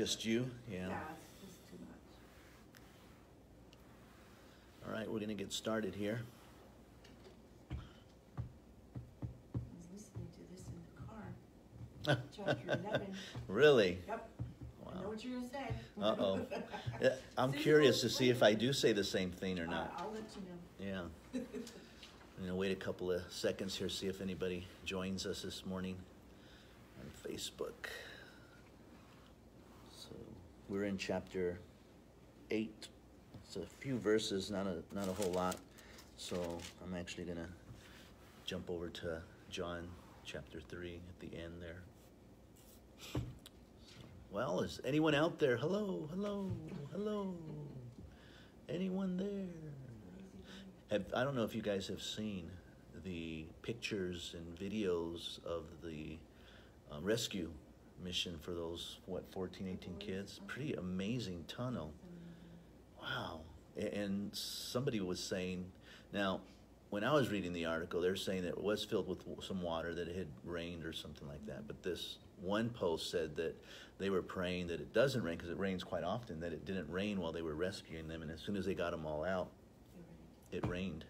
Just you? Yeah. Yeah, it's just too much. All right, we're going to get started here. I was listening to this in the car. Chapter eleven. Really? Yep. I know what you're going to say. Uh oh. Yeah, I'm See, curious to see if I do say the same thing or Uh, not. I'll let you know. Yeah. I'm going to wait a couple of seconds here, see if anybody joins us this morning on Facebook. We're in chapter 8. It's a few verses, not a, not a whole lot. So I'm actually going to jump over to John chapter 3 at the end there. Well, is anyone out there? Hello, hello, hello. Anyone there? Have, I don't know if you guys have seen the pictures and videos of the uh, rescue mission for those, what, 14, 18 kids? Pretty amazing tunnel. Wow. And somebody was saying, now, when I was reading the article, they're saying that it was filled with some water, that it had rained or something like that. But this one post said that they were praying that it doesn't rain because it rains quite often, that it didn't rain while they were rescuing them. And as soon as they got them all out, it rained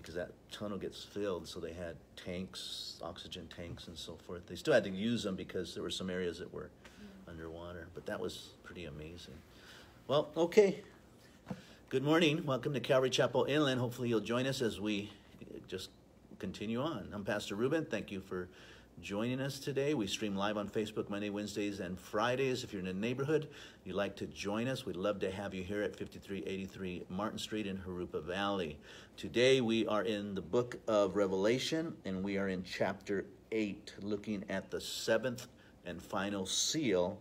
because that tunnel gets filled. So they had tanks, oxygen tanks, and so forth. They still had to use them because there were some areas that were mm. underwater. But that was pretty amazing. Well, okay. Good morning. Welcome to Calvary Chapel Inland. Hopefully, you'll join us as we just continue on. I'm Pastor Ruben. Thank you for joining us today. We stream live on Facebook Monday, Wednesdays, and Fridays. If you're in the neighborhood, you'd like to join us, we'd love to have you here at 5383 Martin Street in Jurupa Valley. Today, we are in the book of Revelation, and we are in chapter 8, looking at the seventh and final seal,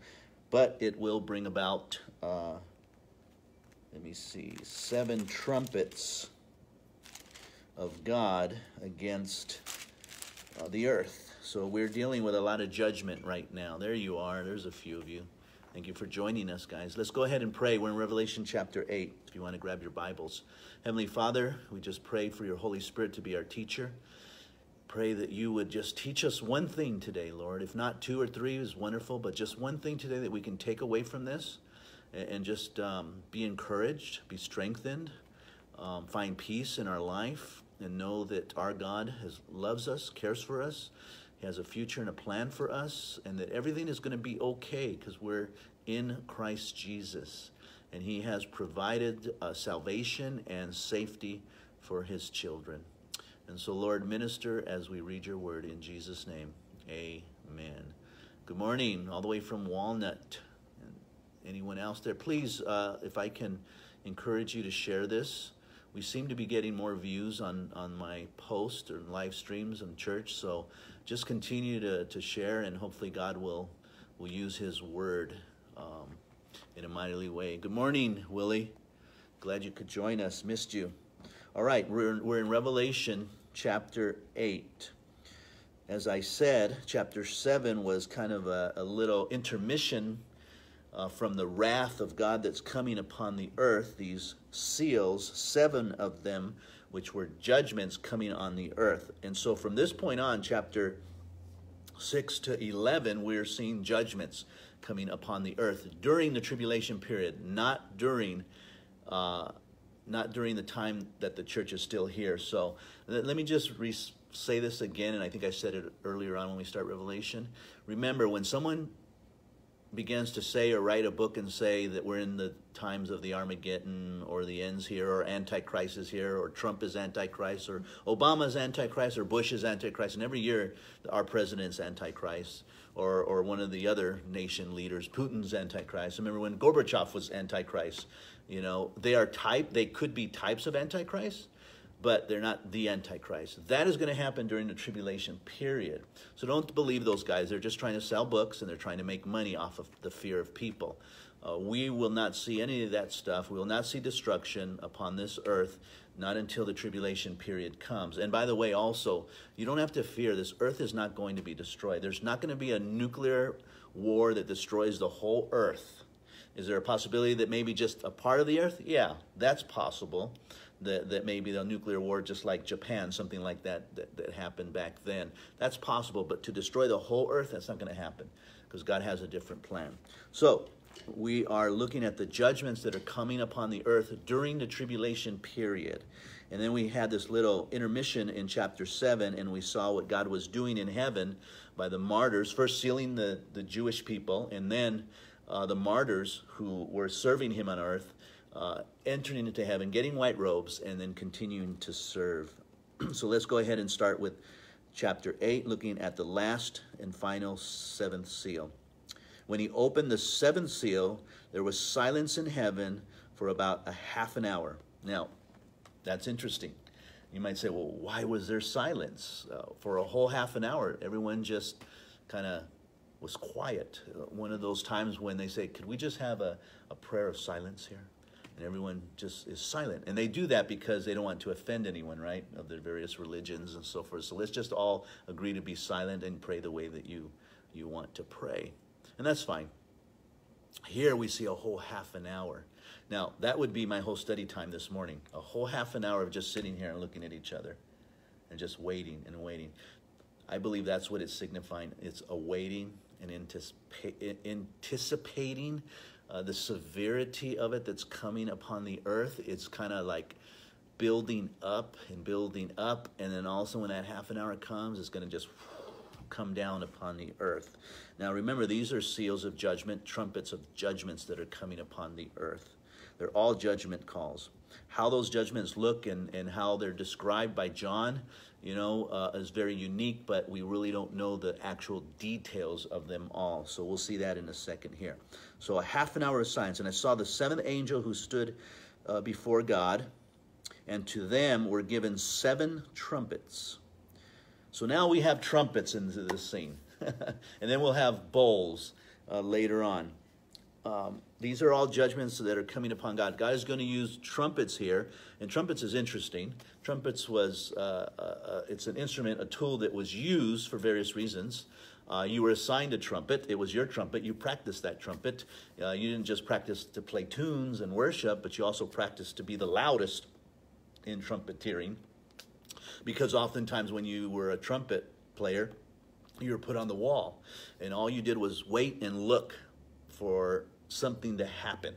but it will bring about. Uh, let me see, seven trumpets of God against uh, the earth. So we're dealing with a lot of judgment right now. There you are. There's a few of you. Thank you for joining us, guys. Let's go ahead and pray. We're in Revelation chapter 8, if you want to grab your Bibles. Heavenly Father, we just pray for your Holy Spirit to be our teacher. Pray that you would just teach us one thing today, Lord. If not two or three is wonderful, but just one thing today that we can take away from this and, just um, be encouraged, be strengthened, um, find peace in our life, and know that our God has loves us, cares for us, He has a future and a plan for us, and that everything is going to be okay because we're in Christ Jesus, and He has provided uh, salvation and safety for His children. And so, Lord, minister as we read your word in Jesus' name. Amen. Good morning, all the way from Walnut. And anyone else there? Please, uh, if I can encourage you to share this. We seem to be getting more views on, on my post or live streams and church, so just continue to, to share, and hopefully God will, will use His word um, in a mightily way. Good morning, Willie. Glad you could join us. Missed you. All right, we're, we're in Revelation chapter 8. As I said, chapter 7 was kind of a, a little intermission uh, from the wrath of God that's coming upon the earth, these seals, seven of them, which were judgments coming on the earth. And so from this point on, chapter 6 to 11, we're seeing judgments coming upon the earth during the tribulation period, not during. Uh, not during the time that the church is still here. So let me just say this again, and I think I said it earlier on when we start Revelation. Remember, when someone begins to say or write a book and say that we're in the times of the Armageddon or the ends here or Antichrist is here or Trump is Antichrist or Obama's Antichrist or Bush is Antichrist, and every year our president's Antichrist or, or one of the other nation leaders, Putin's Antichrist. Remember when Gorbachev was Antichrist? You know, they are type, they could be types of Antichrist, but they're not the Antichrist. That is going to happen during the tribulation period. So don't believe those guys. They're just trying to sell books and they're trying to make money off of the fear of people. Uh, we will not see any of that stuff. We will not see destruction upon this earth, not until the tribulation period comes. And by the way, also, you don't have to fear this earth is not going to be destroyed. There's not going to be a nuclear war that destroys the whole earth. Is there a possibility that maybe just a part of the earth? Yeah, that's possible. That, that maybe the nuclear war, just like Japan, something like that, that, that happened back then. That's possible, but to destroy the whole earth, that's not going to happen because God has a different plan. So, we are looking at the judgments that are coming upon the earth during the tribulation period. And then we had this little intermission in chapter 7, and we saw what God was doing in heaven by the martyrs, first sealing the, the Jewish people, and then uh, the martyrs who were serving him on earth, uh, entering into heaven, getting white robes, and then continuing to serve. so let's go ahead and start with chapter 8, looking at the last and final seventh seal. When he opened the seventh seal, there was silence in heaven for about a half an hour. Now, that's interesting. You might say, well, why was there silence? Uh, for a whole half an hour, everyone just kind of was quiet. Uh, one of those times when they say, could we just have a, a prayer of silence here? And everyone just is silent. And they do that because they don't want to offend anyone, right? Of their various religions and so forth. So let's just all agree to be silent and pray the way that you, you want to pray. And that's fine. Here we see a whole half an hour. Now, that would be my whole study time this morning. A whole half an hour of just sitting here and looking at each other and just waiting and waiting. I believe that's what it's signifying. It's awaiting and anticipating uh, the severity of it that's coming upon the earth. It's kind of like building up and building up, and then also when that half an hour comes, it's going to just come down upon the earth. Now remember, these are seals of judgment, trumpets of judgments that are coming upon the earth. They're all judgment calls. How those judgments look and, and how they're described by John, you know, uh, is very unique, but we really don't know the actual details of them all. So we'll see that in a second here. So a half an hour of silence. And I saw the seventh angel who stood uh, before God, and to them were given seven trumpets. So now we have trumpets into this scene. and then we'll have bowls uh, later on. Um, these are all judgments that are coming upon God. God is going to use trumpets here, and trumpets is interesting. Trumpets was uh, uh, uh, it's an instrument, a tool that was used for various reasons. Uh, you were assigned a trumpet. It was your trumpet. You practiced that trumpet. Uh, you didn't just practice to play tunes and worship, but you also practiced to be the loudest in trumpeteering. Because oftentimes when you were a trumpet player, you were put on the wall, and all you did was wait and look for something to happen.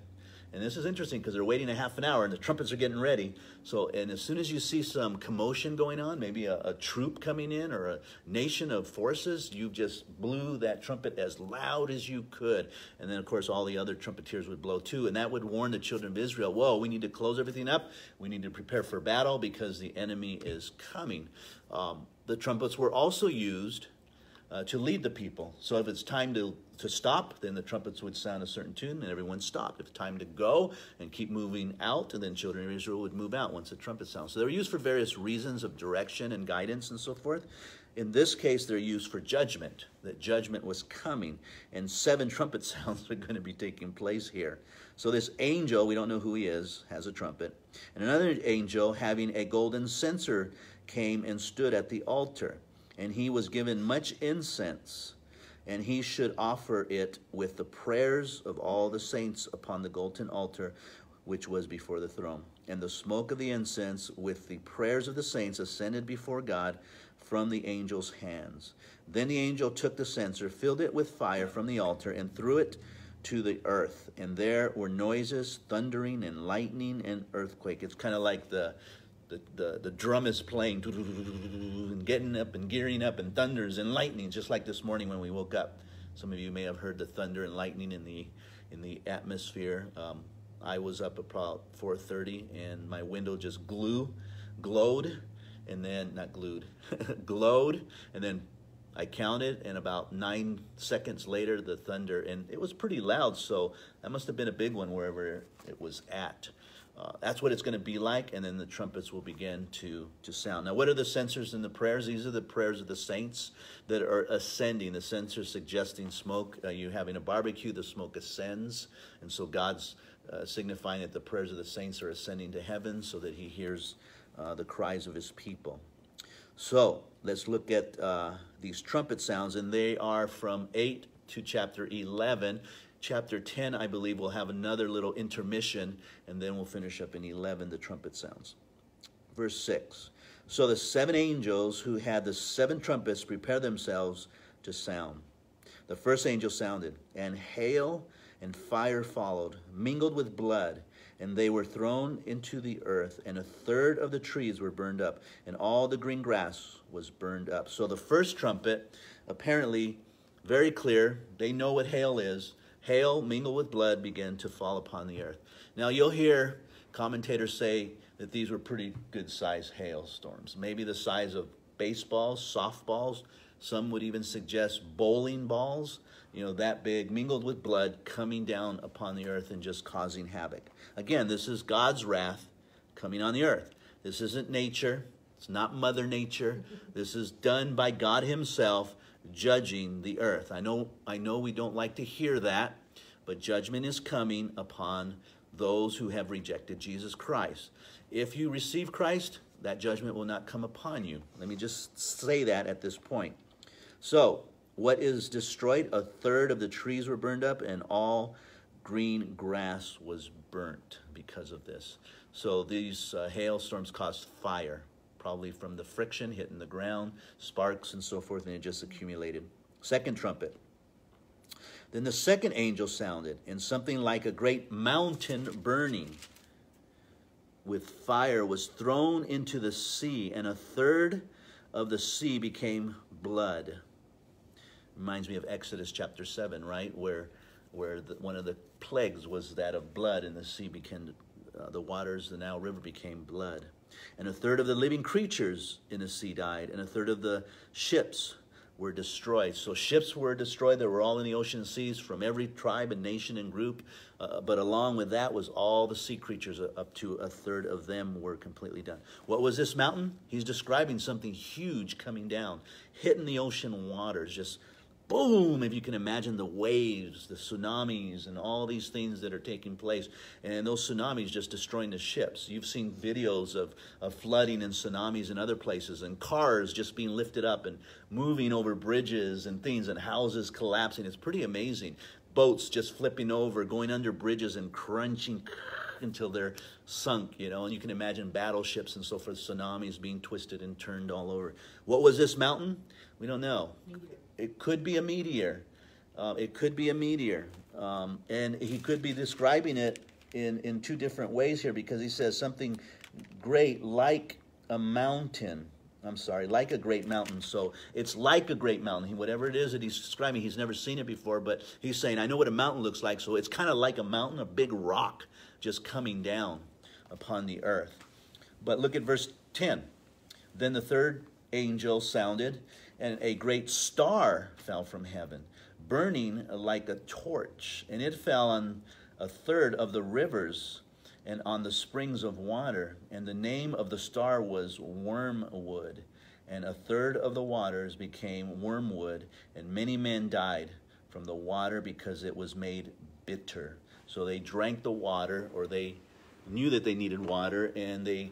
And this is interesting because they're waiting a half an hour and the trumpets are getting ready. So, and as soon as you see some commotion going on, maybe a, a, troop coming in or a nation of forces, you just blew that trumpet as loud as you could. And then, of course, all the other trumpeters would blow too. And that would warn the children of Israel whoa, we need to close everything up. We need to prepare for battle because the enemy is coming. Um, the trumpets were also used uh, to lead the people. So if it's time to, to stop, then the trumpets would sound a certain tune and everyone stopped. If time to go and keep moving out, and then children of Israel would move out once the trumpet sounds. So they were used for various reasons of direction and guidance and so forth. In this case, they're used for judgment, that judgment was coming, and seven trumpet sounds are going to be taking place here. So this angel, we don't know who he is, has a trumpet. And another angel, having a golden censer, came and stood at the altar and he was given much incense, and he should offer it with the prayers of all the saints upon the golden altar which was before the throne. And the smoke of the incense with the prayers of the saints ascended before God from the angel's hands. Then the angel took the censer, filled it with fire from the altar, and threw it to the earth. And there were noises, thundering, and lightning, and earthquake. It's kind of like the the, the, drum is playing and getting up and gearing up and thunders and lightning, just like this morning when we woke up. Some of you may have heard the thunder and lightning in the in the atmosphere. Um, I was up about 4:30 and my window just glue, glowed, and then not glued, glowed, and then I counted, and about nine seconds later, the thunder, and it was pretty loud. So that must have been a big one wherever it was at. Uh, that's what it's going to be like, and then the trumpets will begin to, to sound. Now, what are the censers and the prayers? These are the prayers of the saints that are ascending. The censers suggesting smoke. Uh, you having a barbecue, the smoke ascends, and so God's uh, signifying that the prayers of the saints are ascending to heaven so that he hears uh, the cries of his people. So, let's look at uh, these trumpet sounds, and they are from 8 to chapter 11 chapter 10, I believe, we'll have another little intermission, and then we'll finish up in 11, the trumpet sounds. Verse 6 So the seven angels who had the seven trumpets prepare themselves to sound. The first angel sounded, and hail and fire followed, mingled with blood, and they were thrown into the earth, and a third of the trees were burned up, and all the green grass was burned up. So the first trumpet, apparently very clear, they know what hail is. Hail mingled with blood began to fall upon the earth. Now you'll hear commentators say that these were pretty good sized hailstorms, maybe the size of baseballs, softballs. Some would even suggest bowling balls, you know, that big, mingled with blood, coming down upon the earth and just causing havoc. Again, this is God's wrath coming on the earth. This isn't nature. It's not Mother Nature. This is done by God Himself judging the earth. I know, I know we don't like to hear that, but judgment is coming upon those who have rejected Jesus Christ. If you receive Christ, that judgment will not come upon you. Let me just say that at this point. So, what is destroyed? A third of the trees were burned up, and all green grass was burnt because of this. So, these uh, hailstorms caused fire, probably from the friction hitting the ground, sparks, and so forth, and it just accumulated. Second trumpet. Then the second angel sounded, and something like a great mountain burning with fire was thrown into the sea, and a third of the sea became blood. Reminds me of Exodus chapter 7, right? Where, where the, one of the plagues was that of blood, and the sea became, uh, the waters, the Nile River became blood. And a third of the living creatures in the sea died, and a third of the ships were destroyed. So ships were destroyed that were all in the ocean seas from every tribe and nation and group. Uh, but along with that was all the sea creatures, uh, up to a third of them were completely done. What was this mountain? He's describing something huge coming down, hitting the ocean waters, just boom, if you can imagine the waves, the tsunamis, and all these things that are taking place. And those tsunamis just destroying the ships. You've seen videos of, of flooding and tsunamis in other places, and cars just being lifted up and moving over bridges and things, and houses collapsing. It's pretty amazing. Boats just flipping over, going under bridges and crunching until they're sunk, you know, and you can imagine battleships and so forth, tsunamis being twisted and turned all over. What was this mountain? We don't know. It could be a meteor. Uh, it could be a meteor. Um, and he could be describing it in, in two different ways here because he says something great like a mountain. I'm sorry, like a great mountain. So it's like a great mountain. He, Whatever it is that he's describing, he's never seen it before, but he's saying, I know what a mountain looks like. So it's kind of like a mountain, a big rock just coming down upon the earth. But look at verse 10. Then the third angel sounded, and a great star fell from heaven, burning like a torch, and it fell on a third of the rivers and on the springs of water. And the name of the star was Wormwood. And a third of the waters became wormwood, and many men died from the water because it was made bitter. So they drank the water, or they knew that they needed water, and they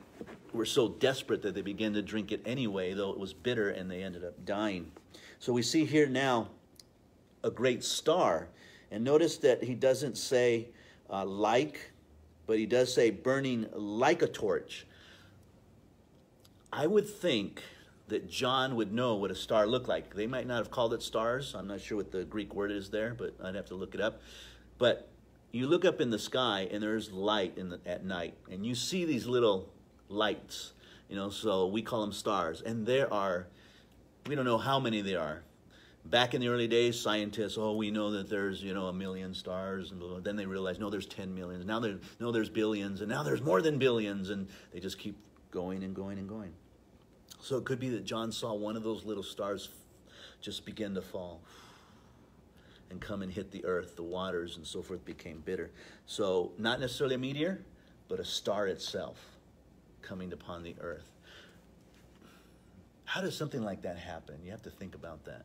were so desperate that they began to drink it anyway, though it was bitter, and they ended up dying. So we see here now a great star. And notice that he doesn't say uh, like, but he does say burning like a torch. I would think that John would know what a star looked like. They might not have called it stars. I'm not sure what the Greek word is there, but I'd have to look it up. But you look up in the sky and there's light in the, at night, and you see these little lights, you know, so we call them stars. And there are, we don't know how many there are. Back in the early days, scientists, oh, we know that there's, you know, a million stars. And then they realize, no, there's 10 millions. Now there, no, there's billions. And now there's more than billions. And they just keep going and going and going. So it could be that John saw one of those little stars just begin to fall and come and hit the earth. The waters and so forth became bitter. So not necessarily a meteor, but a star itself coming upon the earth. How does something like that happen? You have to think about that.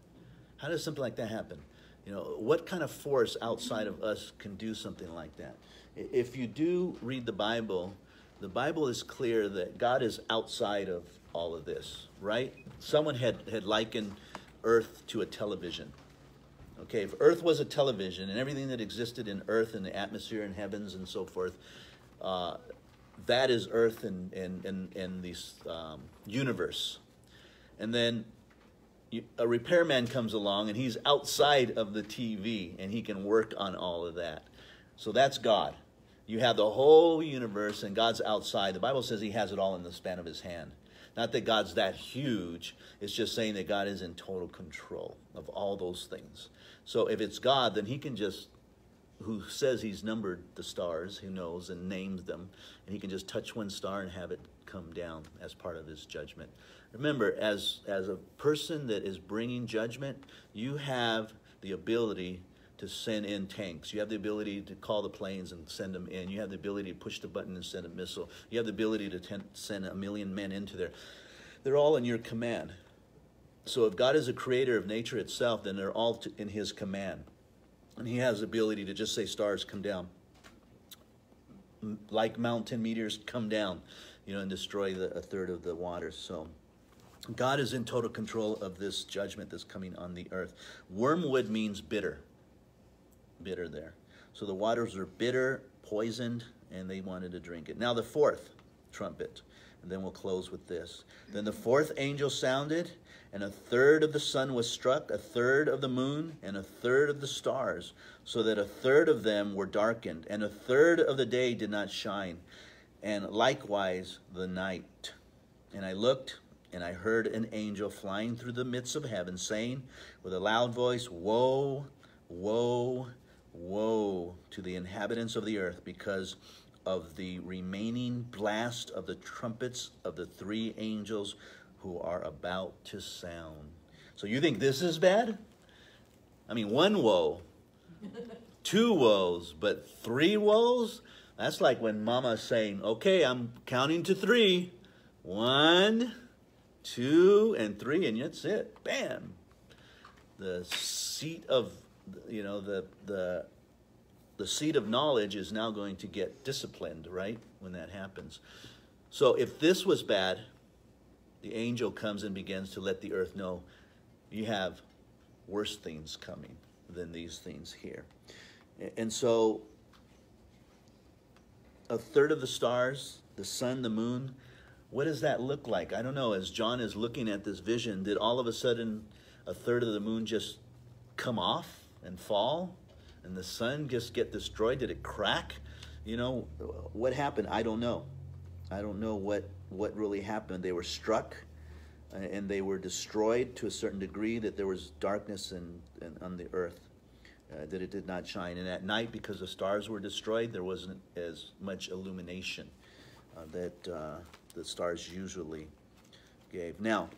How does something like that happen? You know, what kind of force outside of us can do something like that? If you do read the Bible, the Bible is clear that God is outside of all of this, right? Someone had, had likened Earth to a television. Okay, if Earth was a television and everything that existed in Earth and the atmosphere and heavens and so forth, uh, that is Earth and, and, and, and the um, universe. And then you, a repairman comes along and he's outside of the TV and he can work on all of that. So that's God. You have the whole universe, and God's outside. The Bible says He has it all in the span of His hand. Not that God's that huge, it's just saying that God is in total control of all those things. So if it's God, then He can just, who says He's numbered the stars, who knows, and names them, and He can just touch one star and have it come down as part of His judgment. Remember, as, as a person that is bringing judgment, you have the ability to send in tanks. You have the ability to call the planes and send them in. You have the ability to push the button and send a missile. You have the ability to send a million men into there. They're all in your command. So if God is a creator of nature itself, then they're all in his command. And he has the ability to just say, stars, come down. Like mountain meteors, come down, you know, and destroy the, a third of the waters. So God is in total control of this judgment that's coming on the earth. Wormwood means bitter bitter there. So the waters were bitter, poisoned, and they wanted to drink it. Now the fourth trumpet, and then we'll close with this. Then the fourth angel sounded, and a third of the sun was struck, a third of the moon, and a third of the stars, so that a third of them were darkened, and a third of the day did not shine, and likewise the night. And I looked, and I heard an angel flying through the midst of heaven, saying with a loud voice, Woe, woe, Woe to the inhabitants of the earth because of the remaining blast of the trumpets of the three angels who are about to sound. So you think this is bad? I mean, one woe, two woes, but three woes? That's like when mama's saying, okay, I'm counting to three. One, two, and three, and that's it. Bam. The seat of you know the the the seed of knowledge is now going to get disciplined right when that happens. So if this was bad the angel comes and begins to let the earth know you have worse things coming than these things here. And so a third of the stars the sun the moon what does that look like? I don't know as john is looking at this vision did all of a sudden a third of the moon just come off and fall and the sun just get destroyed? Did it crack? You know, what happened? I don't know. I don't know what, what really happened. They were struck uh, and they were destroyed to a certain degree that there was darkness in, in on the earth, uh, that it did not shine. And at night, because the stars were destroyed, there wasn't as much illumination uh, that uh, the stars usually gave. Now,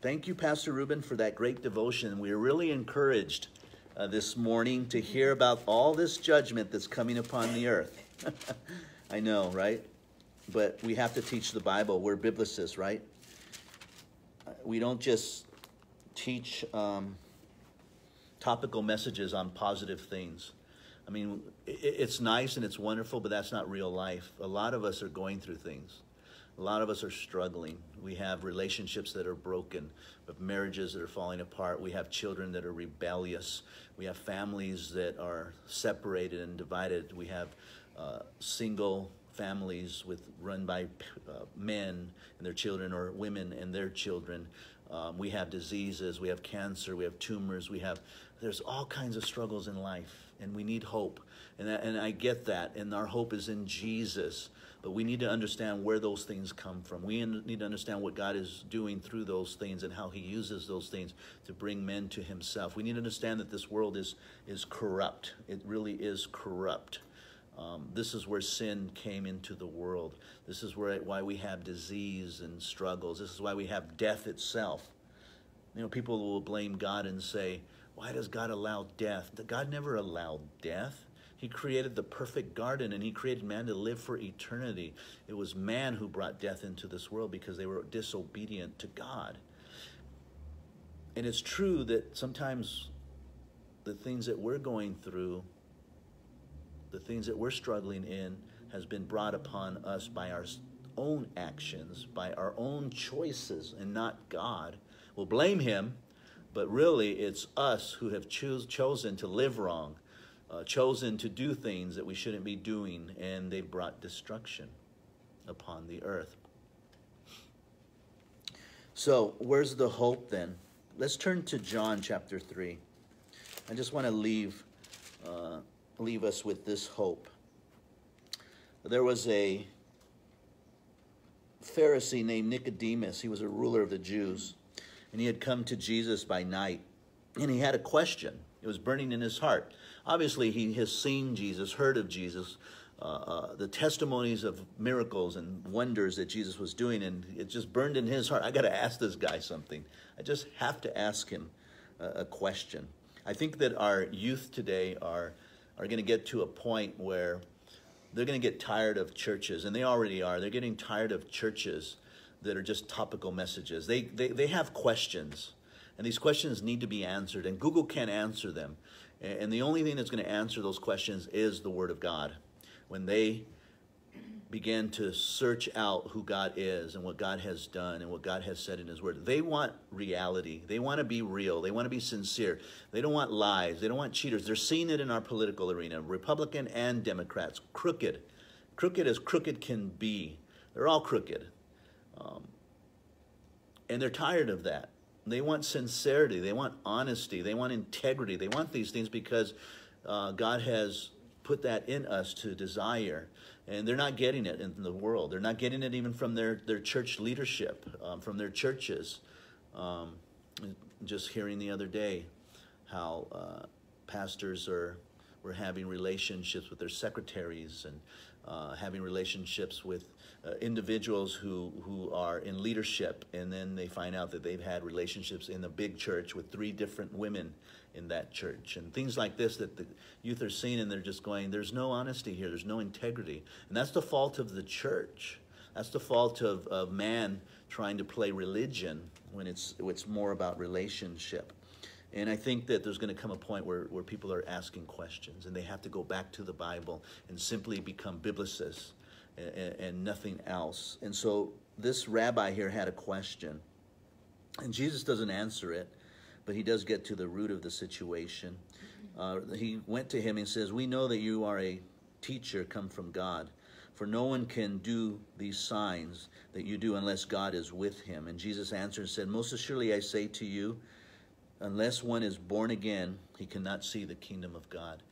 thank you, Pastor Ruben, for that great devotion. We are really encouraged uh, this morning to hear about all this judgment that's coming upon the earth. I know, right? But we have to teach the Bible. We're biblicists, right? Uh, we don't just teach um, topical messages on positive things. I mean, it's nice and it's wonderful, but that's not real life. A lot of us are going through things. A lot of us are struggling. We have relationships that are broken, have marriages that are falling apart. We have children that are rebellious. We have families that are separated and divided. We have uh, single families with run by uh, men and their children, or women and their children. Um, we have diseases. We have cancer. We have tumors. We have there's all kinds of struggles in life, and we need hope. And, that, and I get that. And our hope is in Jesus. But we need to understand where those things come from. We need to understand what God is doing through those things and how He uses those things to bring men to Himself. We need to understand that this world is, is corrupt. It really is corrupt. Um, this is where sin came into the world. This is where, why we have disease and struggles. This is why we have death itself. You know, people will blame God and say, why does God allow death? God never allowed death. He created the perfect garden and he created man to live for eternity. It was man who brought death into this world because they were disobedient to God. And it's true that sometimes the things that we're going through, the things that we're struggling in, has been brought upon us by our own actions, by our own choices, and not God. We'll blame Him, but really it's us who have chosen to live wrong uh, chosen to do things that we shouldn't be doing, and they brought destruction upon the earth. So, where's the hope then? Let's turn to John chapter 3. I just want to leave uh, leave us with this hope. There was a Pharisee named Nicodemus. He was a ruler of the Jews, and he had come to Jesus by night, and he had a question. It was burning in his heart. Obviously, he has seen Jesus, heard of Jesus, uh, uh, the testimonies of miracles and wonders that Jesus was doing, and it just burned in his heart. I got to ask this guy something. I just have to ask him a, a question. I think that our youth today are are going to get to a point where they're going to get tired of churches, and they already are. They're getting tired of churches that are just topical messages. They they, they have questions, and these questions need to be answered, and Google can't answer them. And the only thing that's going to answer those questions is the Word of God when they begin to search out who God is and what God has done and what God has said in His Word. They want reality. They want to be real. They want to be sincere. They don't want lies. They don't want cheaters. They're seeing it in our political arena, Republican and Democrats. Crooked. Crooked as crooked can be. They're all crooked. Um, and they're tired of that. They want sincerity. They want honesty. They want integrity. They want these things because uh, God has put that in us to desire. And they're not getting it in the world. They're not getting it even from their, their church leadership, um, from their churches. Um, just hearing the other day how uh, pastors are were having relationships with their secretaries and uh, having relationships with uh, individuals who, who are in leadership, and then they find out that they've had relationships in a big church with three different women in that church. And things like this that the youth are seeing and they're just going there's no honesty here. There's no integrity. And that's the fault of the church. That's the fault of, of man trying to play religion when it's it's more about relationship. And I think that there's going to come a point where, where people are asking questions and they have to go back to the Bible and simply become biblicists and, and nothing else. And so this rabbi here had a question, and Jesus doesn't answer it but he does get to the root of the situation. Uh, he went to him and says, We know that you are a teacher come from God, for no one can do these signs that you do unless God is with him. And Jesus answered and said, Most assuredly I say to you, unless one is born again, he cannot see the kingdom of God.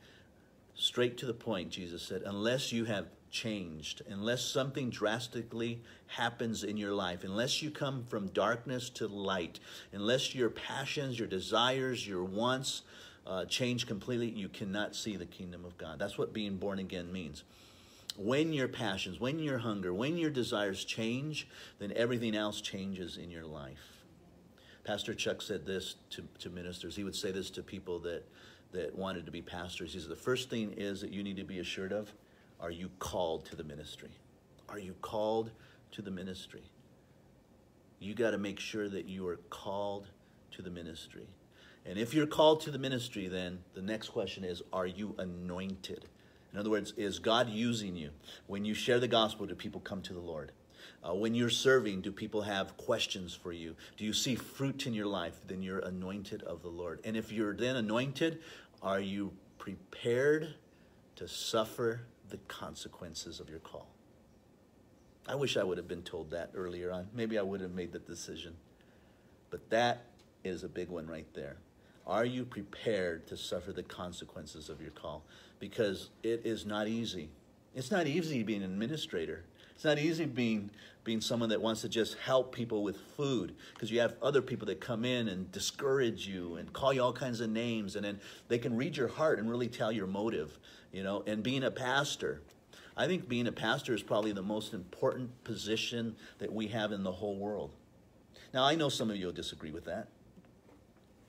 Straight to the point, Jesus said, unless you have changed, unless something drastically happens in your life, unless you come from darkness to light, unless your passions, your desires, your wants uh, change completely, you cannot see the kingdom of God. That's what being born again means. When your passions, when your hunger, when your desires change, then everything else changes in your life. Pastor Chuck said this to, to ministers. He would say this to people that, that wanted to be pastors. He said, The first thing is that you need to be assured of are you called to the ministry? Are you called to the ministry? You got to make sure that you are called to the ministry. And if you're called to the ministry, then the next question is Are you anointed? In other words, is God using you? When you share the gospel, do people come to the Lord? Uh, when you're serving, do people have questions for you? Do you see fruit in your life? Then you're anointed of the Lord. And if you're then anointed, are you prepared to suffer the consequences of your call. I wish I would have been told that earlier on. Maybe I would have made the decision. But that is a big one right there. Are you prepared to suffer the consequences of your call? Because it is not easy. It's not easy being an administrator. It's not easy being being someone that wants to just help people with food because you have other people that come in and discourage you and call you all kinds of names and then they can read your heart and really tell your motive you know, and being a pastor. I think being a pastor is probably the most important position that we have in the whole world. Now, I know some of you will disagree with that.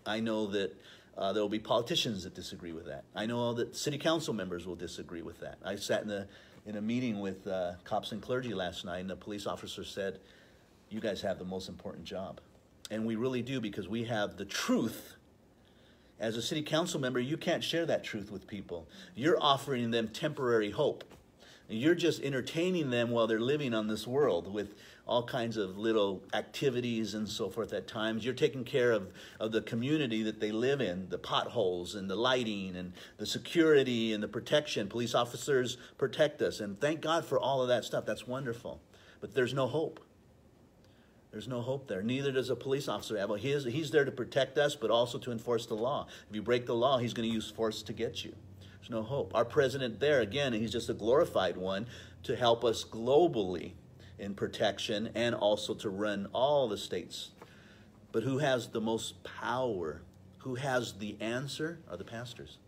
I know that uh, there will be politicians that disagree with that. I know that city council members will disagree with that. I sat in a, in a meeting with uh, cops and clergy last night, and the police officer said, You guys have the most important job. And we really do because we have the truth as a city council member, you can't share that truth with people. You're offering them temporary hope. You're just entertaining them while they're living on this world with all kinds of little activities and so forth at times. You're taking care of, of the community that they live in, the potholes and the lighting and the security and the protection. Police officers protect us. And thank God for all of that stuff. That's wonderful. But there's no hope. There's no hope there. Neither does a police officer have. He is, he's there to protect us, but also to enforce the law. If you break the law, he's going to use force to get you. There's no hope. Our president there, again, he's just a glorified one to help us globally in protection and also to run all the states. But who has the most power? Who has the answer are the pastors.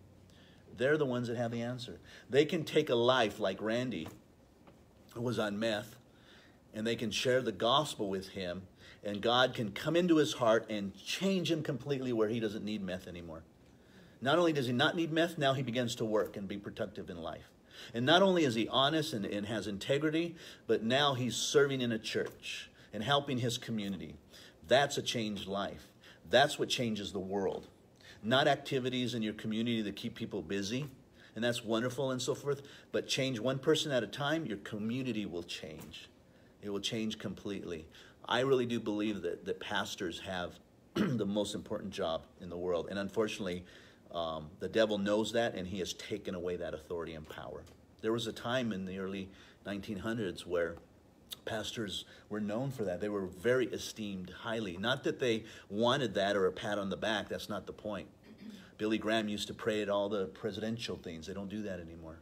They're the ones that have the answer. They can take a life like Randy, who was on meth, and they can share the gospel with him, and God can come into his heart and change him completely where he doesn't need meth anymore. Not only does he not need meth, now he begins to work and be productive in life. And not only is he honest and, and has integrity, but now he's serving in a church and helping his community. That's a changed life. That's what changes the world. Not activities in your community that keep people busy, and that's wonderful and so forth, but change one person at a time, your community will change. It will change completely. I really do believe that, that pastors have the most important job in the world. And unfortunately, um, the devil knows that, and he has taken away that authority and power. There was a time in the early 1900s where pastors were known for that. They were very esteemed highly. Not that they wanted that or a pat on the back, that's not the point. Billy Graham used to pray at all the presidential things. They don't do that anymore.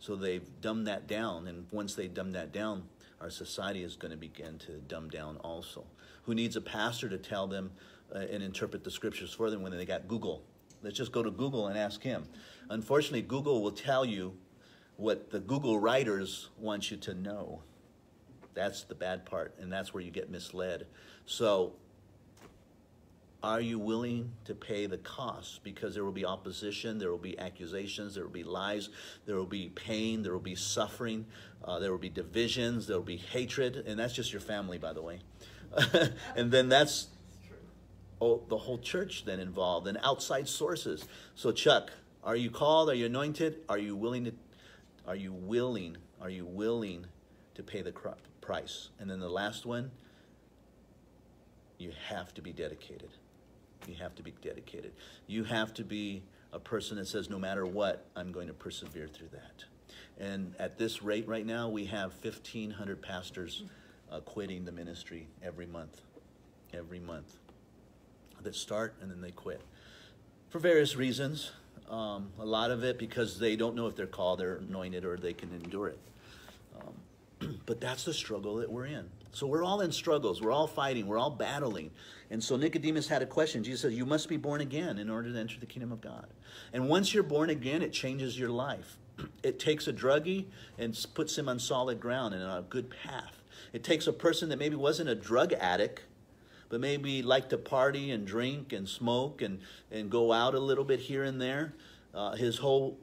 So they've dumbed that down, and once they dumb that down, our society is going to begin to dumb down also. Who needs a pastor to tell them uh, and interpret the scriptures for them when they got Google? Let's just go to Google and ask him. Unfortunately, Google will tell you what the Google writers want you to know. That's the bad part, and that's where you get misled. So, are you willing to pay the cost? Because there will be opposition, there will be accusations, there will be lies, there will be pain, there will be suffering, uh, there will be divisions, there will be hatred, and that's just your family, by the way. and then that's oh, the whole church then involved and outside sources. So, Chuck, are you called? Are you anointed? Are you willing to? Are you willing? Are you willing to pay the price? And then the last one, you have to be dedicated. You have to be dedicated. You have to be a person that says, no matter what, I'm going to persevere through that. And at this rate right now, we have 1,500 pastors uh, quitting the ministry every month. Every month that start and then they quit for various reasons. Um, a lot of it because they don't know if they're called, they're anointed, or they can endure it. Um, but that's the struggle that we're in. So we're all in struggles. We're all fighting. We're all battling. And so Nicodemus had a question. Jesus said, You must be born again in order to enter the kingdom of God. And once you're born again, it changes your life. It takes a druggie and puts him on solid ground and on a good path. It takes a person that maybe wasn't a drug addict but maybe liked to party and drink and smoke and, and go out a little bit here and there. Uh, his whole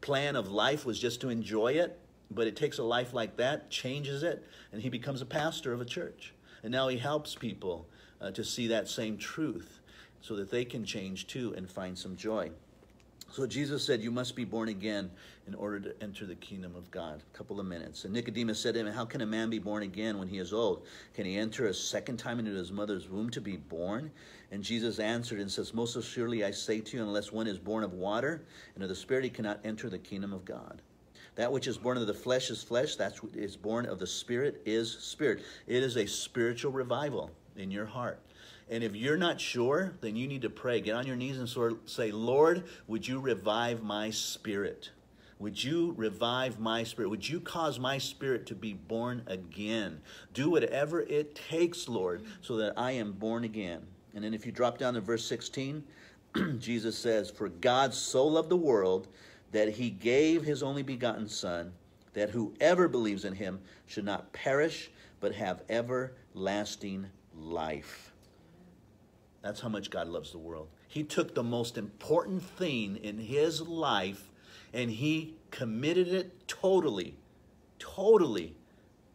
plan of life was just to enjoy it, but it takes a life like that, changes it, and he becomes a pastor of a church. And now he helps people uh, to see that same truth so that they can change too and find some joy. So Jesus said, You must be born again in order to enter the kingdom of God. A couple of minutes. And Nicodemus said to him, How can a man be born again when he is old? Can he enter a second time into his mother's womb to be born? And Jesus answered and says, Most assuredly I say to you, unless one is born of water and of the Spirit, he cannot enter the kingdom of God. That which is born of the flesh is flesh, that which is born of the Spirit is spirit. It is a spiritual revival in your heart. And if you're not sure, then you need to pray. Get on your knees and sort of say, Lord, would you revive my spirit? Would you revive my spirit? Would you cause my spirit to be born again? Do whatever it takes, Lord, so that I am born again. And then if you drop down to verse 16, Jesus says, For God so loved the world that he gave his only begotten Son, that whoever believes in him should not perish, but have everlasting life. That's how much God loves the world. He took the most important thing in his life and he committed it totally, totally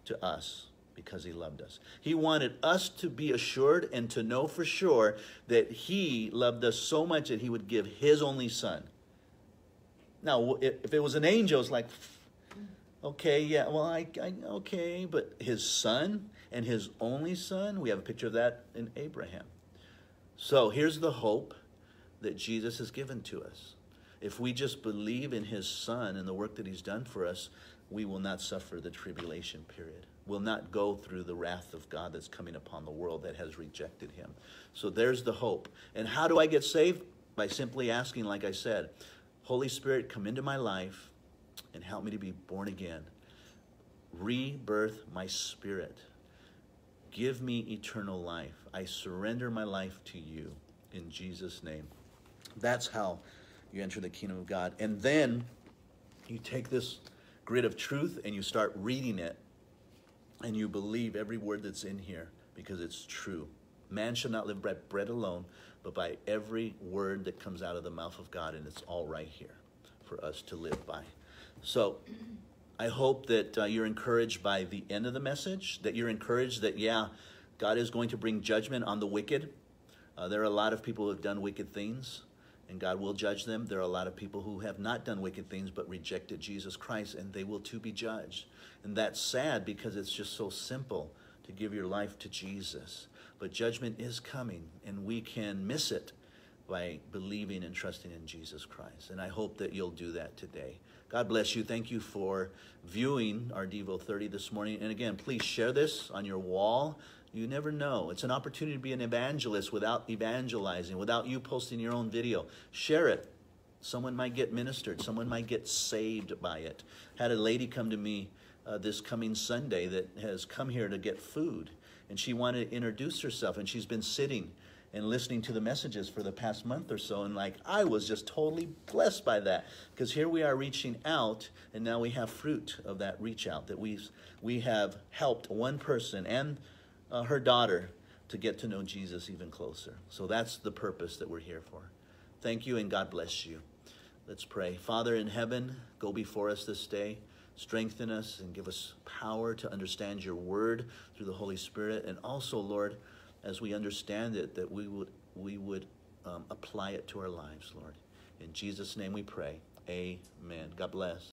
to us because he loved us. He wanted us to be assured and to know for sure that he loved us so much that he would give his only son. Now, if it was an angel, it's like, okay, yeah, well, I, I okay, but his son and his only son, we have a picture of that in Abraham. So here's the hope that Jesus has given to us. If we just believe in his son and the work that he's done for us, we will not suffer the tribulation period. We'll not go through the wrath of God that's coming upon the world that has rejected him. So there's the hope. And how do I get saved? By simply asking, like I said, Holy Spirit, come into my life and help me to be born again. Rebirth my spirit. Give me eternal life. I surrender my life to you in Jesus' name. That's how you enter the kingdom of God. And then you take this grid of truth and you start reading it and you believe every word that's in here because it's true. Man shall not live bread alone, but by every word that comes out of the mouth of God, and it's all right here for us to live by. So I hope that uh, you're encouraged by the end of the message, that you're encouraged that, yeah, God is going to bring judgment on the wicked. Uh, there are a lot of people who have done wicked things, and God will judge them. There are a lot of people who have not done wicked things but rejected Jesus Christ, and they will too be judged. And that's sad because it's just so simple to give your life to Jesus. But judgment is coming, and we can miss it by believing and trusting in Jesus Christ. And I hope that you'll do that today. God bless you. Thank you for viewing our Devo 30 this morning. And again, please share this on your wall. You never know. It's an opportunity to be an evangelist without evangelizing, without you posting your own video. Share it. Someone might get ministered. Someone might get saved by it. Had a lady come to me uh, this coming Sunday that has come here to get food. And she wanted to introduce herself. And she's been sitting and listening to the messages for the past month or so. And like, I was just totally blessed by that. Because here we are reaching out, and now we have fruit of that reach out that we we have helped one person and uh, her daughter to get to know Jesus even closer. So that's the purpose that we're here for. Thank you, and God bless you. Let's pray. Father in heaven, go before us this day. Strengthen us and give us power to understand your word through the Holy Spirit. And also, Lord, as we understand it, that we would, we would um, apply it to our lives, Lord. In Jesus' name we pray. Amen. God bless.